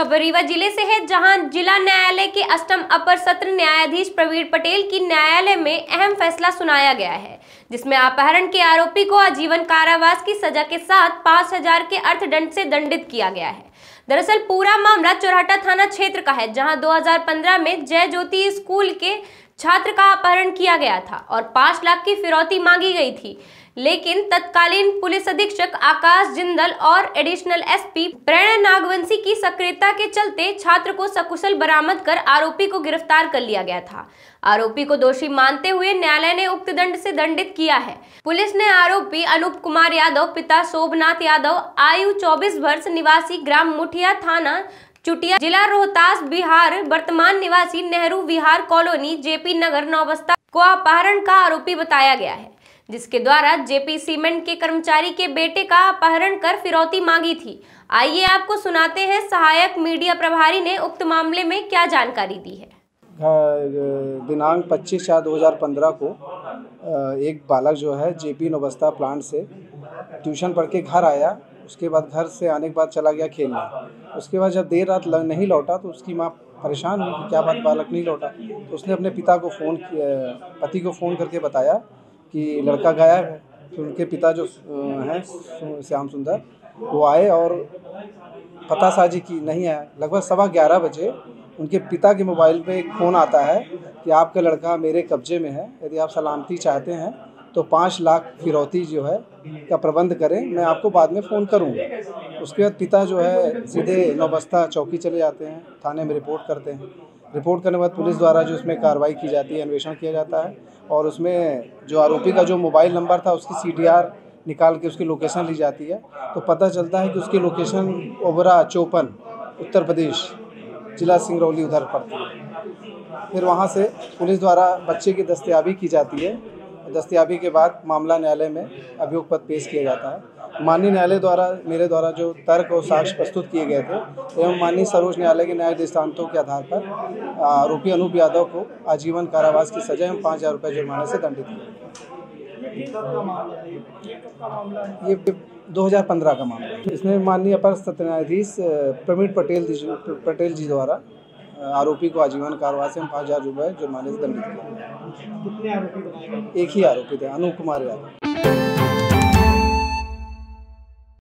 खबर रीवा ज़िले से है, जहाँ जिला न्यायालय के अष्टम अपर सत्र न्यायाधीश प्रवीण पटेल की न्यायालय में अहम फैसला सुनाया गया है, जिसमें अपहरण के आरोपी को आजीवन कारावास की सजा के साथ पाँच हज़ार के अर्थदंड से दंडित किया गया है। दरअसल पूरा मामला चौराहटा थाना क्षेत्र का है, जहाँ 2015 में जय ज्योति स्कूल के छात्र का अपहरण किया गया था और पाँच लाख की फिरौती मांगी गई थी। लेकिन तत्कालीन पुलिस अधीक्षक आकाश जिंदल और एडिशनल एसपी प्रणय नागवंशी की सक्रियता के चलते छात्र को सकुशल बरामद कर आरोपी को गिरफ़्तार कर लिया गया था। आरोपी को दोषी मानते हुए न्यायालय ने उक्त दंड से दंडित किया है। पुलिस ने आरोपी अनूप कुमार यादव, पिता शोभनाथ यादव, आयु 24 वर्ष, निवासी ग्राम मुठिया थाना चुटिया जिला रोहतास, बिहार, वर्तमान निवासी नेहरू विहार कॉलोनी, जेपी नगर, नौबस्ता को अपहरण का आरोपी बताया गया है, जिसके द्वारा जेपी सीमेंट के कर्मचारी के बेटे का अपहरण कर फिरौती मांगी थी। आइए आपको सुनाते हैं, सहायक मीडिया प्रभारी ने उक्त मामले में क्या जानकारी दी है? दिनांक 25 चार 2015 को एक बालक जो है, जेपी नौबस्ता प्लांट से ट्यूशन पढ़ के घर आया। उसके बाद घर से आने के बाद चला गया खेलने। उसके बाद जब देर रात नहीं लौटा तो उसकी माँ परेशान हुई कि क्या बात बालक नहीं लौटा। तो उसने अपने पिता को फ़ोन पति को फ़ोन करके बताया कि लड़का गायब है। तो उनके पिता जो हैं श्याम सुंदर। वो आए और पता साजी की, नहीं आया। लगभग सवा ग्यारह बजे उनके पिता के मोबाइल पे एक फ़ोन आता है कि आपका लड़का मेरे कब्जे में है, यदि आप सलामती चाहते हैं तो पाँच लाख फिरौती जो है का प्रबंध करें, मैं आपको बाद में फ़ोन करूँगा। उसके बाद पिता जो है सीधे नौबस्ता चौकी चले जाते हैं, थाने में रिपोर्ट करते हैं। रिपोर्ट करने के बाद पुलिस द्वारा जो उसमें कार्रवाई की जाती है, अन्वेषण किया जाता है और उसमें जो आरोपी का जो मोबाइल नंबर था, उसकी सीडीआर निकाल के उसकी लोकेशन ली जाती है। तो पता चलता है कि उसकी लोकेशन ओबरा चौपन, उत्तर प्रदेश, जिला सिंगरौली उधर पड़ती है। फिर वहाँ से पुलिस द्वारा बच्चे की दस्तियाबी की जाती है। दस्तियाबी के बाद मामला न्यायालय में अभियोग पत्र पेश किया जाता है। माननीय न्यायालय द्वारा, मेरे द्वारा जो तर्क और साक्ष्य प्रस्तुत किए गए थे, एवं माननीय सर्वोच्च न्यायालय के न्याय दृष्टान्तों के आधार पर आरोपी अनूप यादव को आजीवन कारावास की सजा एवं पाँच हज़ार रुपये जुर्माने से दंडित किया ये 2015 का मामला इसमें माननीय अपर सत्य न्यायाधीश प्रवीण पटेल पटेल जी द्वारा आरोपी को आजीवन कारवास में पाँच हज़ार रुपये जुर्माने से दंडित किया एक ही आरोपी थे अनूप कुमार यादव।